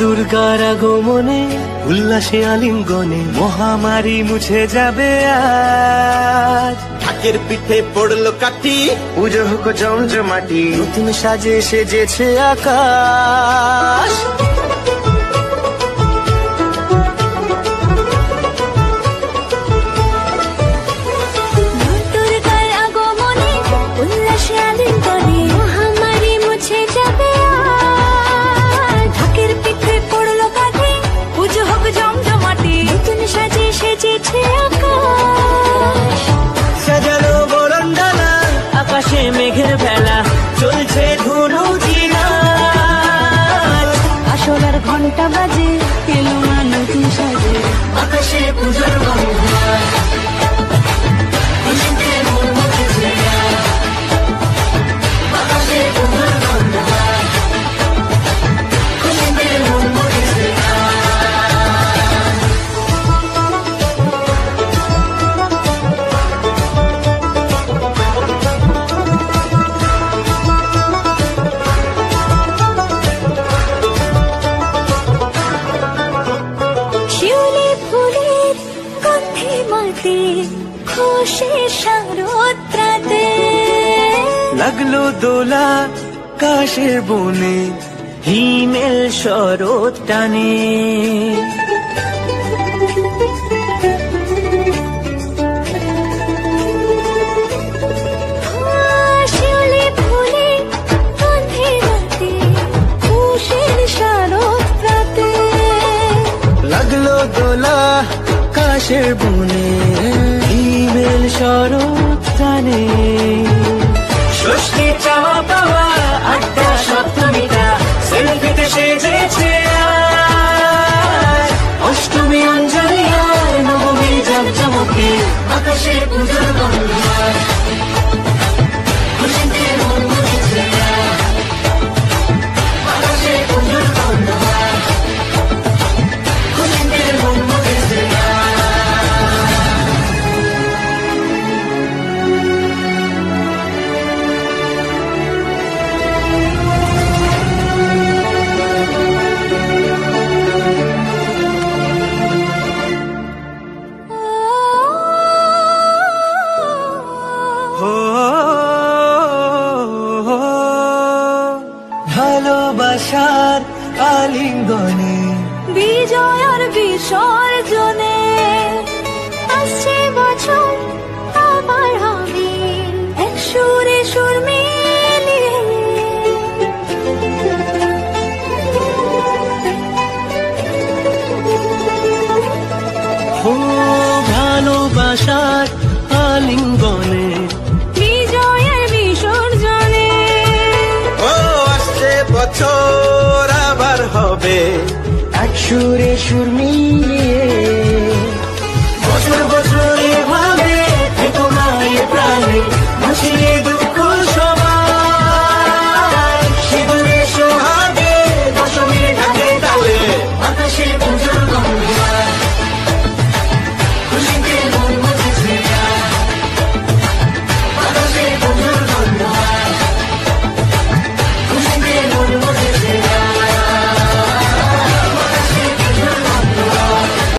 দুর্গার আগমনে উল্লাসে আলিঙ্গনে মহামারী মুছে যাবে আজ। ঢাকের পিঠে পড়ল কাটি পুজো হোক জমজমাটি নতুন সাজে সেজেছে আকাশ। ধুনু আসলার ঘণ্টা বাজে এলো মানুষ সাজে আকাশে পুজোর গন্ধ। মাতে খুশি শারদ্রাতে লাগল দোলা কাশের বনে হিমেল শরৎ টানে। কাশের বনে ইমেল শরৎ জানে ষষ্ঠী চাওয়া পাওয়া ভালোবাসার আলিঙ্গনে। বিজয় আর বিসর্জনে। আসছে বছর আবার হবে। এক সুরে সুর মিলিয়ে। ভালোবাসার আলিঙ্গনে। হবে। এক সুরে সুর মিলিয়ে